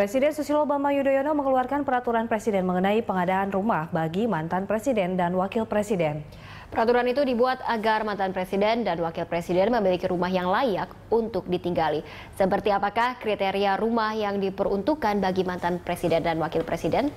Presiden Susilo Bambang Yudhoyono mengeluarkan peraturan presiden mengenai pengadaan rumah bagi mantan presiden dan wakil presiden. Peraturan itu dibuat agar mantan presiden dan wakil presiden memiliki rumah yang layak untuk ditinggali. Seperti apakah kriteria rumah yang diperuntukkan bagi mantan presiden dan wakil presiden?